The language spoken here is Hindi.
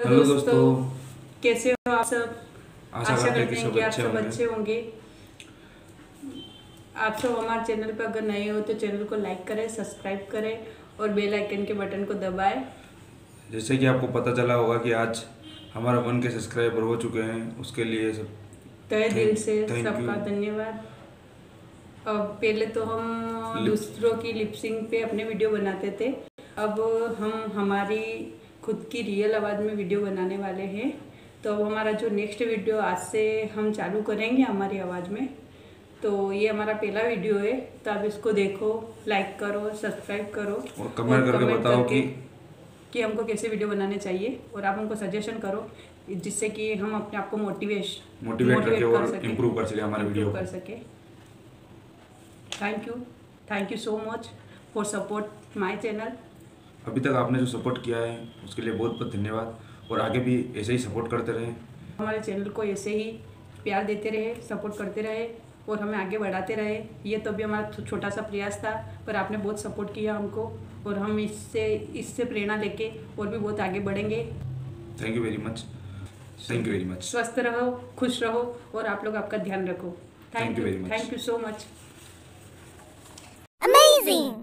हेलो दोस्तों कैसे हो आप सब? आशा करते हैं कि आप सब अच्छे होंगे। आप सब हमारे चैनल पर अगर नए हो तो चैनल को लाइक करें सब्सक्राइब करें और बेल आइकन के बटन को दबाएँ। जैसे कि आपको पता चला होगा कि आज हमारा वन के सब्सक्राइबर हो चुके हैं। उसके लिए सब तहे दिल से सबका धन्यवाद। अब पहले तो हम दूसरों की लिपसिंग पे अपने वीडियो बनाते थे। अब हम हमारी खुद की रियल आवाज़ में वीडियो बनाने वाले हैं। तो अब हमारा जो नेक्स्ट वीडियो आज से हम चालू करेंगे हमारी आवाज़ में। तो ये हमारा पहला वीडियो है तो आप इसको देखो लाइक करो सब्सक्राइब करो। और कमेंट करके बताओ कि कि हमको कैसे वीडियो बनाने चाहिए और आप हमको सजेशन करो जिससे कि हम अपने आप को मोटिवेश मोटिवेट करके कर और। इम्प्रूव कर सके हमारे वीडियो कर सके। Thank you thank you so much for support my channel अभी तक आपने जो सपोर्ट किया है उसके लिए बहुत बहुत धन्यवाद और आगे भी ऐसे ही सपोर्ट करते रहें। हमारे चैनल को ऐसे ही प्यार देते रहे सपोर्ट करते रहे और हमें आगे बढ़ाते रहे। ये तो भी हमारा छोटा सा प्रयास था पर आपने बहुत सपोर्ट किया हमको और हम इससे इससे प्रेरणा लेके और भी बहुत आगे बढ़ेंगे। Thank you very much thank you very much स्वस्थ रहो खुश रहो और आप लोग आपका ध्यान रखो। Thank you thank you so much Amazing!